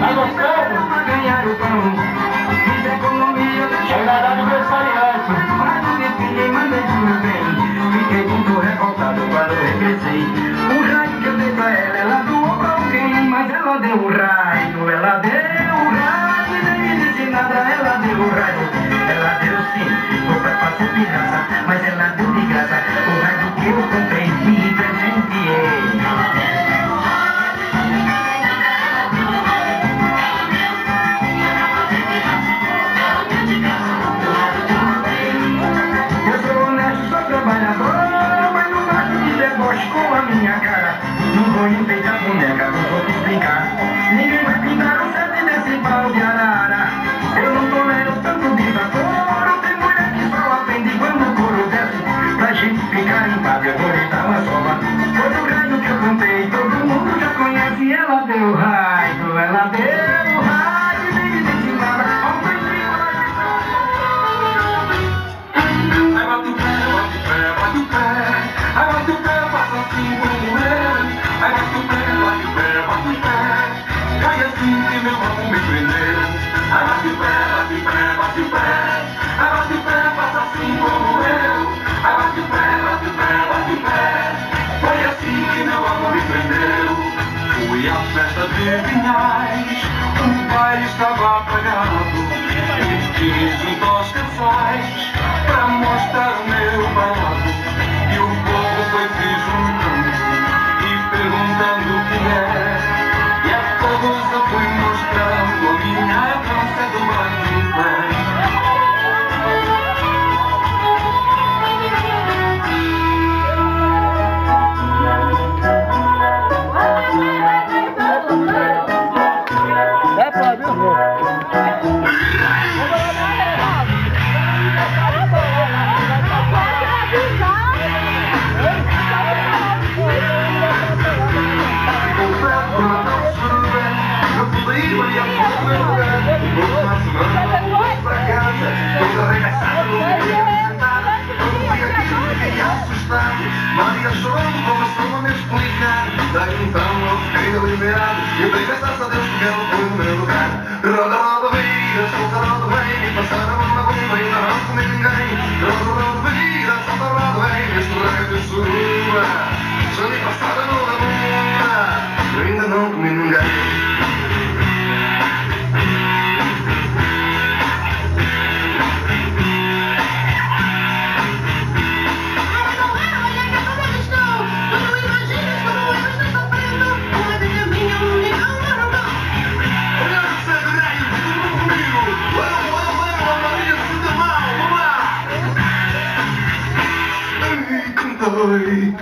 Nós não somos cara, não vou enfeitar boneco. terminais O baile estava apagado. E quis um dos casais Para mostrar o meu barato E o povo foi presuntando E perguntando o que é. E a todos a Daí então eu fiquei liberado. E eu prestei graças a Deus porque eu holy.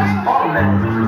This parliament